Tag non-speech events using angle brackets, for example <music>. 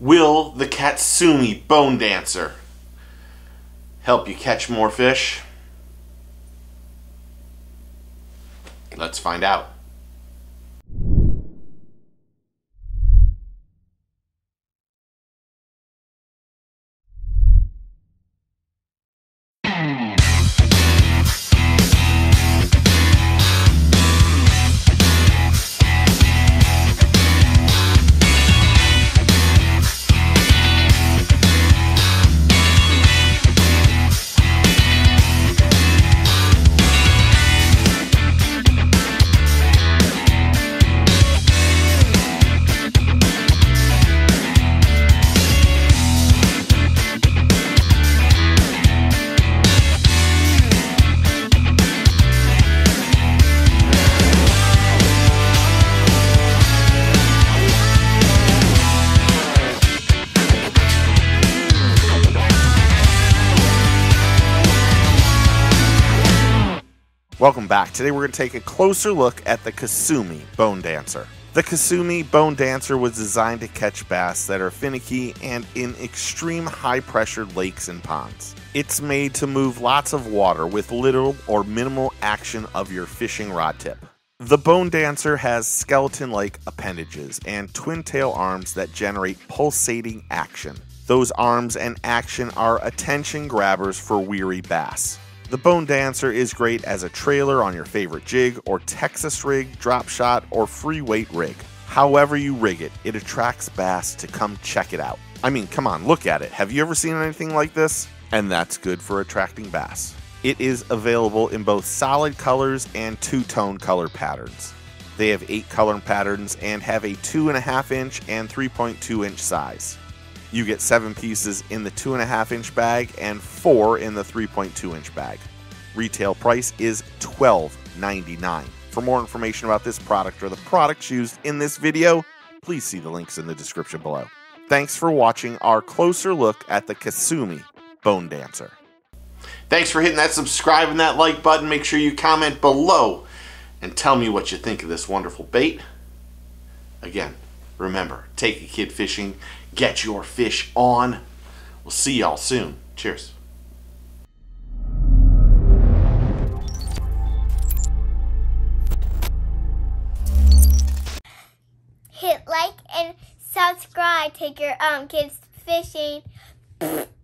Will the Kasumi Bone Dancer help you catch more fish? Let's find out. Welcome back. Today we're going to take a closer look at the Kasumi Bone Dancer. The Kasumi Bone Dancer was designed to catch bass that are finicky and in extreme high pressured lakes and ponds. It's made to move lots of water with little or minimal action of your fishing rod tip. The Bone Dancer has skeleton like appendages and twin tail arms that generate pulsating action. Those arms and action are attention grabbers for weary bass. The Bone Dancer is great as a trailer on your favorite jig or Texas rig, drop shot, or free weight rig. However you rig it, it attracts bass to come check it out. I mean, come on, look at it. Have you ever seen anything like this? And that's good for attracting bass. It is available in both solid colors and two tone color patterns. They have eight color patterns and have a 2.5 inch and 3.2 inch size. You get seven pieces in the two and a half inch bag and four in the 3.2 inch bag. Retail price is $12.99. For more information about this product or the products used in this video, please see the links in the description below. Thanks for watching our closer look at the Kasumi Bone Dancer. Thanks for hitting that subscribe and that like button. Make sure you comment below and tell me what you think of this wonderful bait. Again, remember, take a kid fishing get your fish on. We'll see y'all soon. Cheers. Hit like and subscribe. Take your um kids fishing. <laughs>